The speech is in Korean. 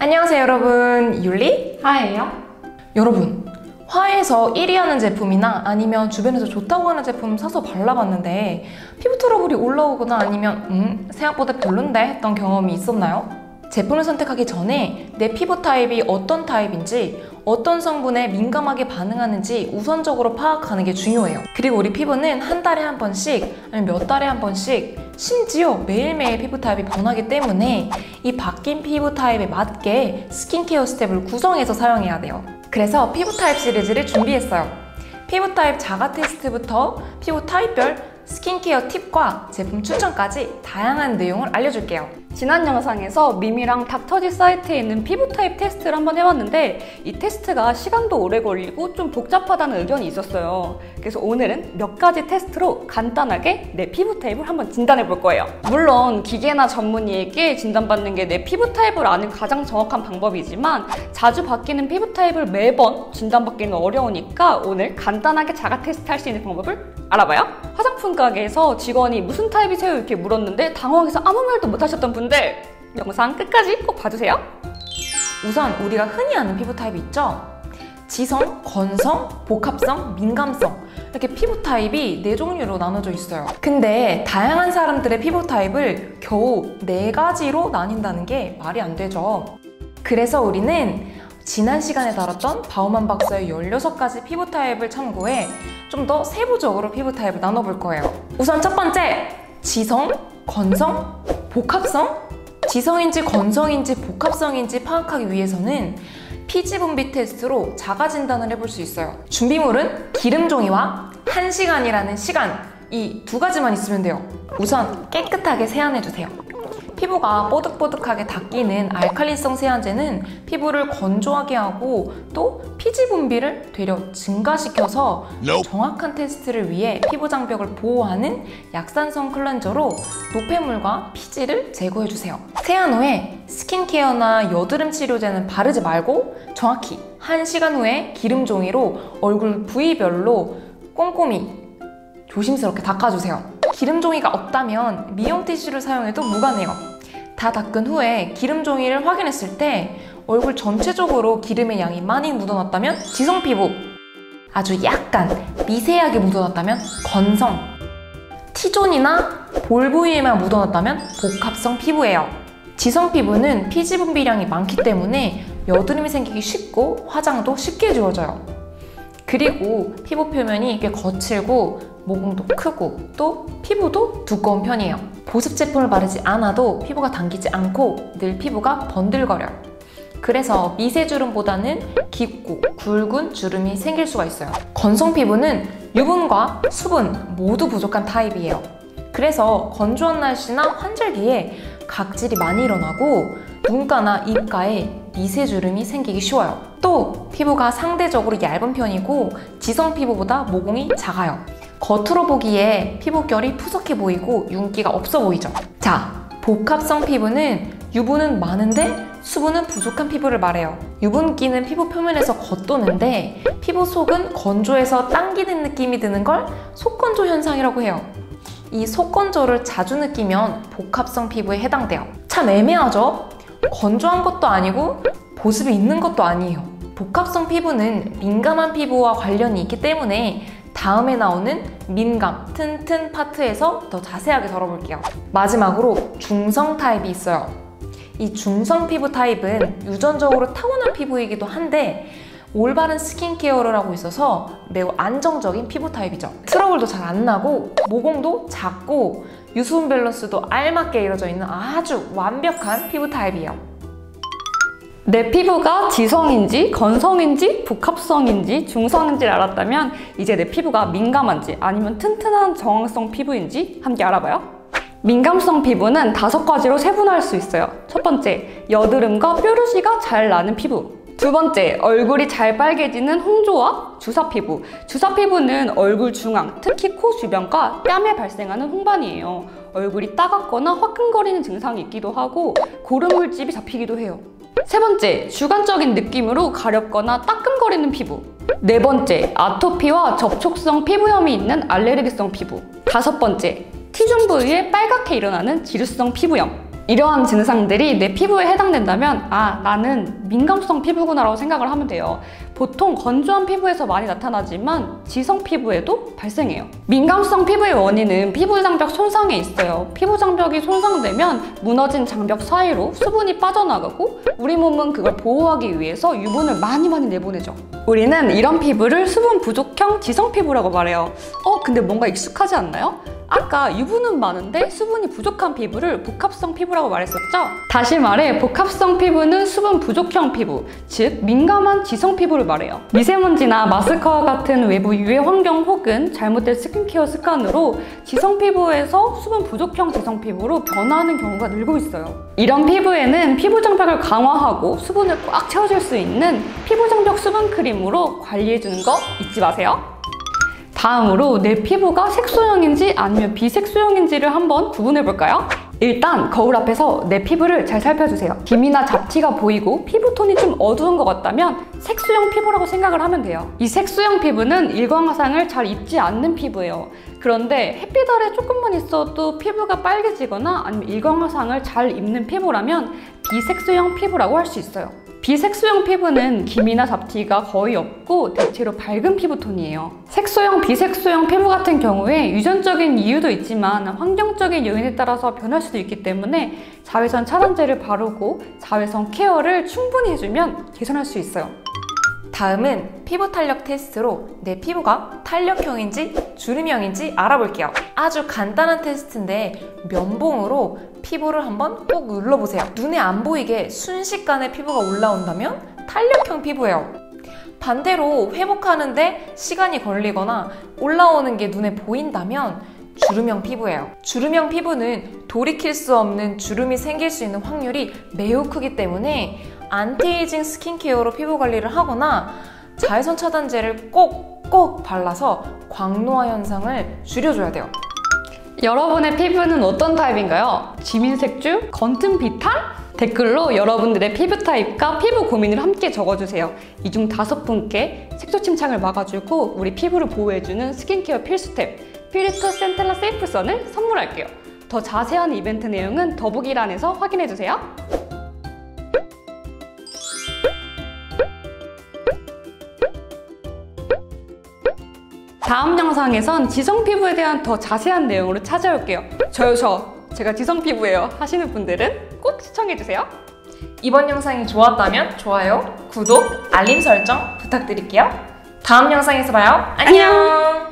안녕하세요 여러분 율리 하예요. 여러분 화에서 1위 하는 제품이나 아니면 주변에서 좋다고 하는 제품 사서 발라봤는데 피부 트러블이 올라오거나 아니면 음 생각보다 별론데 했던 경험이 있었나요? 제품을 선택하기 전에 내 피부 타입이 어떤 타입인지 어떤 성분에 민감하게 반응하는지 우선적으로 파악하는 게 중요해요. 그리고 우리 피부는 한 달에 한 번씩 아니면 몇 달에 한 번씩 심지어 매일매일 피부 타입이 변하기 때문에 이 바뀐 피부 타입에 맞게 스킨케어 스텝을 구성해서 사용해야 돼요. 그래서 피부 타입 시리즈를 준비했어요. 피부 타입 자가 테스트부터 피부 타입별 스킨케어 팁과 제품 추천까지 다양한 내용을 알려줄게요. 지난 영상에서 미미랑 닥터지 사이트에 있는 피부 타입 테스트를 한번 해봤는데 이 테스트가 시간도 오래 걸리고 좀 복잡하다는 의견이 있었어요. 그래서 오늘은 몇 가지 테스트로 간단하게 내 피부 타입을 한번 진단해 볼 거예요. 물론 기계나 전문의에게 진단받는 게 내 피부 타입을 아는 가장 정확한 방법이지만 자주 바뀌는 피부 타입을 매번 진단받기는 어려우니까 오늘 간단하게 자가 테스트 할 수 있는 방법을 알아봐요. 화장품 가게에서 직원이 무슨 타입이세요? 이렇게 물었는데 당황해서 아무 말도 못 하셨던 분들 영상 끝까지 꼭 봐주세요. 우선 우리가 흔히 아는 피부 타입이 있죠? 지성, 건성, 복합성, 민감성 이렇게 피부 타입이 네 종류로 나눠져 있어요. 근데 다양한 사람들의 피부 타입을 겨우 네 가지로 나뉜다는 게 말이 안 되죠. 그래서 우리는 지난 시간에 다뤘던 바우만 박사의 16가지 피부 타입을 참고해 좀 더 세부적으로 피부 타입을 나눠볼 거예요. 우선 첫 번째, 지성, 건성, 복합성? 지성인지 건성인지 복합성인지 파악하기 위해서는 피지 분비 테스트로 자가 진단을 해볼 수 있어요. 준비물은 기름 종이와 1시간이라는 시간 이 두 가지만 있으면 돼요. 우선 깨끗하게 세안해 주세요. 피부가 뽀득뽀득하게 닦이는 알칼리성 세안제는 피부를 건조하게 하고 또 피지 분비를 되려 증가시켜서 정확한 테스트를 위해 피부 장벽을 보호하는 약산성 클렌저로 노폐물과 피지를 제거해 주세요. 세안 후에 스킨케어나 여드름 치료제는 바르지 말고 정확히 1시간 후에 기름 종이로 얼굴 부위별로 꼼꼼히 조심스럽게 닦아주세요. 기름 종이가 없다면 미용 티슈를 사용해도 무관해요. 다 닦은 후에 기름 종이를 확인했을 때 얼굴 전체적으로 기름의 양이 많이 묻어났다면 지성 피부, 아주 약간 미세하게 묻어났다면 건성, T존이나 볼 부위에만 묻어났다면 복합성 피부예요. 지성 피부는 피지 분비량이 많기 때문에 여드름이 생기기 쉽고 화장도 쉽게 지워져요. 그리고 피부 표면이 꽤 거칠고 모공도 크고 또 피부도 두꺼운 편이에요. 보습 제품을 바르지 않아도 피부가 당기지 않고 늘 피부가 번들거려요. 그래서 미세주름보다는 깊고 굵은 주름이 생길 수가 있어요. 건성 피부는 유분과 수분 모두 부족한 타입이에요. 그래서 건조한 날씨나 환절기에 각질이 많이 일어나고 눈가나 입가에 미세주름이 생기기 쉬워요. 또 피부가 상대적으로 얇은 편이고 지성 피부보다 모공이 작아요. 겉으로 보기에 피부결이 푸석해 보이고 윤기가 없어 보이죠. 자, 복합성 피부는 유분은 많은데 수분은 부족한 피부를 말해요. 유분기는 피부 표면에서 겉도는데 피부 속은 건조해서 당기는 느낌이 드는 걸 속건조 현상이라고 해요. 이 속건조를 자주 느끼면 복합성 피부에 해당돼요. 참 애매하죠? 건조한 것도 아니고 보습이 있는 것도 아니에요. 복합성 피부는 민감한 피부와 관련이 있기 때문에 다음에 나오는 민감, 튼튼 파트에서 더 자세하게 다뤄볼게요. 마지막으로 중성 타입이 있어요. 이 중성 피부 타입은 유전적으로 타고난 피부이기도 한데 올바른 스킨케어를 하고 있어서 매우 안정적인 피부 타입이죠. 트러블도 잘 안 나고 모공도 작고 유수분 밸런스도 알맞게 이루어져 있는 아주 완벽한 피부 타입이에요. 내 피부가 지성인지 건성인지 복합성인지 중성인지를 알았다면 이제 내 피부가 민감한지 아니면 튼튼한 저항성 피부인지 함께 알아봐요. 민감성 피부는 다섯 가지로 세분화할 수 있어요. 첫 번째, 여드름과 뾰루지가 잘 나는 피부. 두 번째, 얼굴이 잘 빨개지는 홍조와 주사 피부. 주사 피부는 얼굴 중앙, 특히 코 주변과 뺨에 발생하는 홍반이에요. 얼굴이 따갑거나 화끈거리는 증상이 있기도 하고 고름 물집이 잡히기도 해요. 세 번째, 주관적인 느낌으로 가렵거나 따끔거리는 피부. 네 번째, 아토피와 접촉성 피부염이 있는 알레르기성 피부. 다섯 번째, T존 부위에 빨갛게 일어나는 지루성 피부염. 이러한 증상들이 내 피부에 해당된다면 아 나는 민감성 피부구나 라고 생각을 하면 돼요. 보통 건조한 피부에서 많이 나타나지만 지성 피부에도 발생해요. 민감성 피부의 원인은 피부 장벽 손상에 있어요. 피부 장벽이 손상되면 무너진 장벽 사이로 수분이 빠져나가고 우리 몸은 그걸 보호하기 위해서 유분을 많이 많이 내보내죠. 우리는 이런 피부를 수분 부족형 지성 피부라고 말해요. 어 근데 뭔가 익숙하지 않나요? 아까 유분은 많은데 수분이 부족한 피부를 복합성 피부라고 말했었죠? 다시 말해 복합성 피부는 수분 부족형 피부, 즉 민감한 지성 피부를 말해요. 미세먼지나 마스크와 같은 외부 유해 환경 혹은 잘못된 스킨케어 습관으로 지성 피부에서 수분 부족형 지성 피부로 변화하는 경우가 늘고 있어요. 이런 피부에는 피부 장벽을 강화하고 수분을 꽉 채워줄 수 있는 피부 장벽 수분 크림으로 관리해주는 거 잊지 마세요. 다음으로 내 피부가 색소형인지 아니면 비색소형인지를 한번 구분해 볼까요? 일단 거울 앞에서 내 피부를 잘 살펴주세요. 기미나 잡티가 보이고 피부톤이 좀 어두운 것 같다면 색소형 피부라고 생각을 하면 돼요. 이 색소형 피부는 일광화상을 잘 입지 않는 피부예요. 그런데 햇빛 아래 조금만 있어도 피부가 빨개지거나 아니면 일광화상을 잘 입는 피부라면 비색소형 피부라고 할 수 있어요. 비색소형 피부는 기미나 잡티가 거의 없고 대체로 밝은 피부톤이에요. 색소형, 비색소형 피부 같은 경우에 유전적인 이유도 있지만 환경적인 요인에 따라서 변할 수도 있기 때문에 자외선 차단제를 바르고 자외선 케어를 충분히 해주면 개선할 수 있어요. 다음은 피부 탄력 테스트로 내 피부가 탄력형인지 주름형인지 알아볼게요. 아주 간단한 테스트인데 면봉으로 피부를 한번 꼭 눌러보세요. 눈에 안 보이게 순식간에 피부가 올라온다면 탄력형 피부예요. 반대로 회복하는데 시간이 걸리거나 올라오는 게 눈에 보인다면 주름형 피부예요. 주름형 피부는 돌이킬 수 없는 주름이 생길 수 있는 확률이 매우 크기 때문에 안티에이징 스킨케어로 피부 관리를 하거나 자외선 차단제를 꼭꼭 발라서 광노화 현상을 줄여줘야 돼요. 여러분의 피부는 어떤 타입인가요? 지민색주? 건튼 비탈? 댓글로 여러분들의 피부 타입과 피부 고민을 함께 적어주세요. 이 중 다섯 분께 색소 침착을 막아주고 우리 피부를 보호해주는 스킨케어 필수템 퓨리토 센텔라 세이프선을 선물할게요. 더 자세한 이벤트 내용은 더보기란에서 확인해주세요. 다음 영상에선 지성 피부에 대한 더 자세한 내용으로 찾아올게요. 저요 저 제가 지성 피부예요 하시는 분들은 꼭 시청해주세요. 이번 영상이 좋았다면 좋아요, 구독, 알림 설정 부탁드릴게요. 다음 영상에서 봐요. 안녕.